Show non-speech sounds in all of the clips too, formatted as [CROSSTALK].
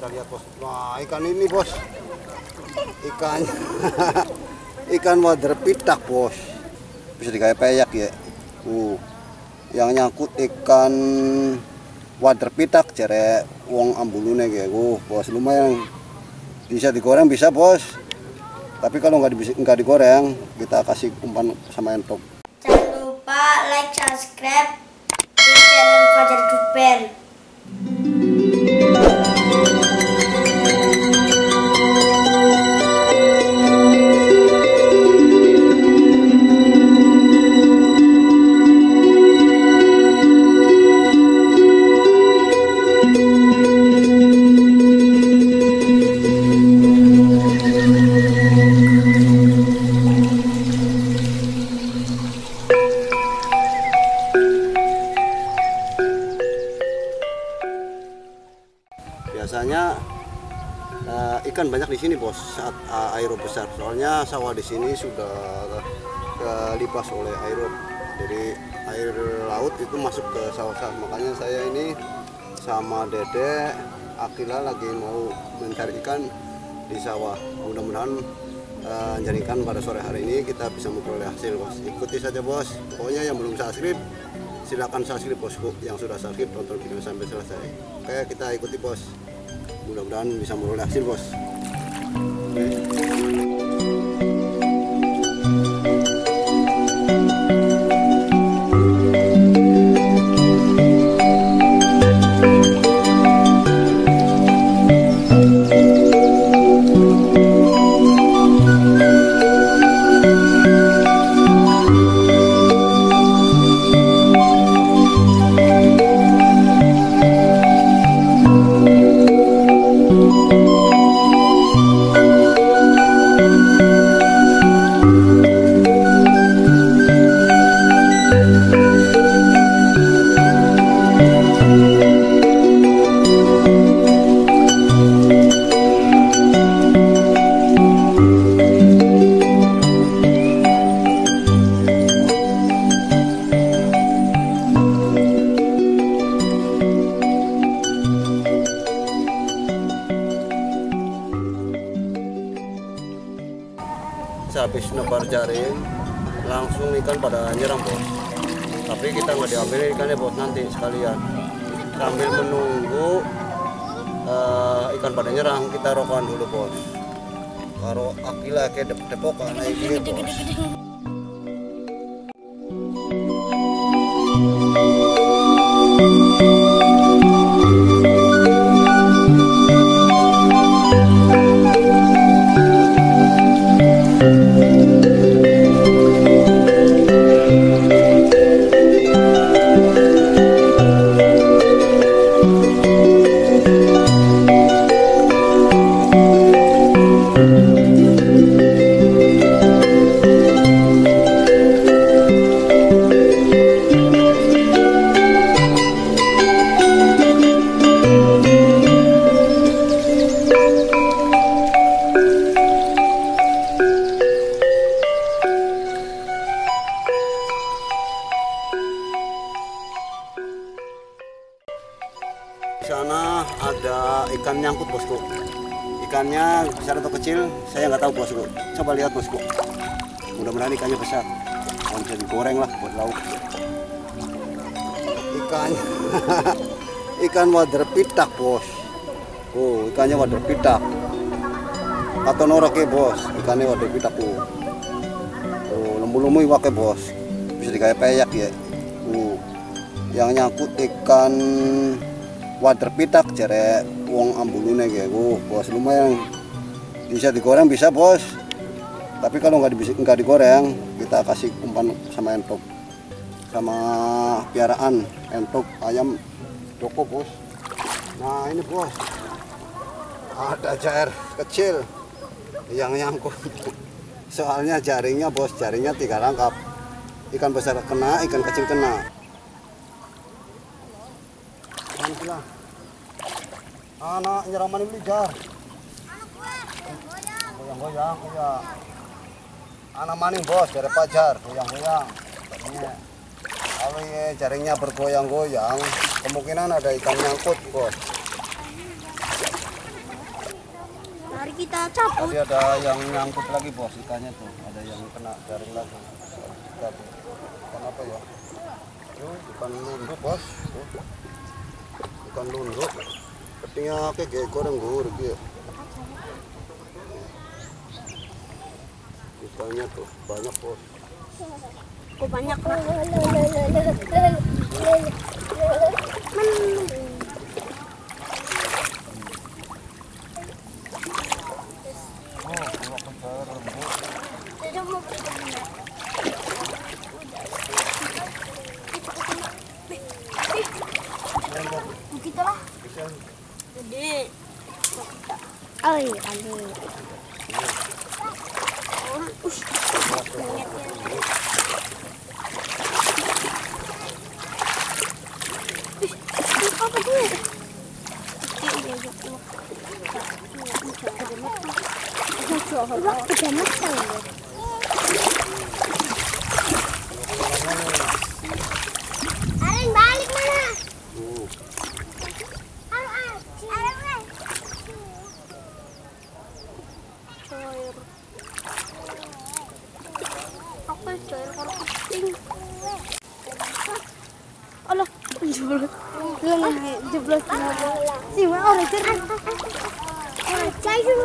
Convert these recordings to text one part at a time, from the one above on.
kita lihat bos. Wah ikan ini bos. [LAUGHS] Ikan ikan wader pitak bos. Bisa dikayak peyak ya. Uh yang nyangkut ikan wader pitak cere wong ambulune kayak uh bos lumayan. Bisa digoreng bisa bos. Tapi kalau nggak di- nggak digoreng kita kasih umpan sama entok. Jangan lupa like, subscribe di channel Fajar Duper. Biasanya eh, ikan banyak di sini bos saat eh, aero besar. Soalnya sawah di sini sudah kelipas oleh aero jadi air laut itu masuk ke sawah-sawah. Makanya saya ini sama dede Akila lagi mau mencari ikan di sawah. Mudah-mudahan eh, mencari ikan pada sore hari ini kita bisa memperoleh hasil bos. Ikuti saja bos. Pokoknya yang belum subscribe silakan subscribe bosku. Yang sudah subscribe tonton video sampai selesai. Oke kita ikuti bos mudah-mudahan bisa memperoleh hasil bos Oke. Sehabis nebar jaring langsung ikan pada nyerang bos. Tapi kita nggak diambil ikannya bos nanti sekalian. Sambil menunggu eh, ikan pada nyerang kita rokokan dulu bos. Kalau kayak dep depokan naik bos Ikannya besar atau kecil, saya nggak tahu bosku. Coba lihat bosku. Mudah-mudahan ikannya besar. Kalau bisa digoreng lah buat lauk. Ikan, [LAUGHS] ikan wader pitak bos. Oh, ikannya wader pitak. Kata norok ya bos, ikannya wader pitak tuh. Oh, lembu-lembu iwake bos. Bisa dikayak peyak ya. Uh, yang nyangkut ikan water pitak cere wong ambulune uh, bos lumayan. Bisa digoreng bisa bos. Tapi kalau nggak nggak digoreng kita kasih umpan sama entok. Sama piaraan entok ayam toko bos. Nah ini bos. Ada jair kecil yang nyangkut. Soalnya jaringnya bos jaringnya tiga rangkap. Ikan besar kena ikan kecil kena sila. Anak nyeraman ini jar. Goyang-goyang, iya. Anak maning bos dari pajar, goyang-goyang. Jaringnya. Kalau ya jaringnya bergoyang-goyang, kemungkinan ada ikan nyangkut bos. Mari kita cabut. Tadi ada yang nyangkut lagi bos ikannya tuh, ada yang kena jaring lagi. Kita tuh. Ikan apa ya? Tuh, ikan lunduk bos. Tuh. Lunduk. Ketingnya kayak goreng gur gitu. Ikannya tuh banyak bos. Kok banyak lah. Oh, dua kejar rembu. Begitu lah. Jadi. Oh iya, ada. Oh, ush. Lihat ya. Ih, ini apa gue? Iya, iya, iya. Wah, udah matang ya. Balik mana? Tuh. Cair. Kalau kucing? Allah, jeblos. Lu jeblos kenapa? Sih, mana orang cair? Cair.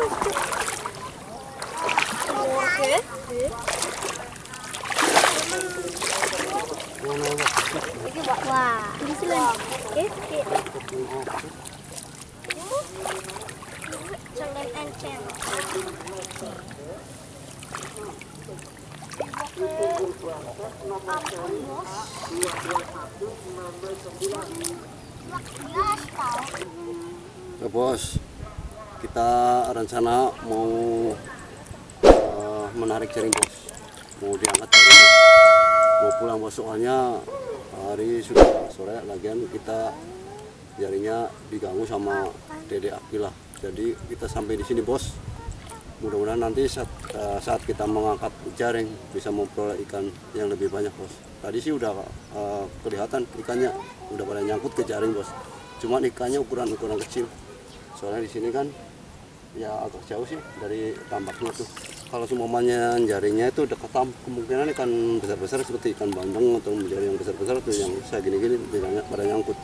Bos? Kita rencana mau menarik jaring bos, mau diangkat jaringnya, mau pulang bos soalnya hari sudah sore lagian kita jaringnya diganggu sama Dede Akila. Jadi kita sampai di sini bos. Mudah-mudahan nanti saat, eh, saat kita mengangkat jaring bisa memperoleh ikan yang lebih banyak bos. Tadi sih udah eh, kelihatan ikannya udah pada nyangkut ke jaring bos. Cuman ikannya ukuran-ukuran kecil. Soalnya di sini kan ya agak jauh sih dari tambaknya tuh. Kalau semuanya jaringnya itu dekat tam, kemungkinan ikan besar-besar seperti ikan bandeng atau jaring yang besar-besar tuh yang saya gini-gini bilangnya pada nyangkut.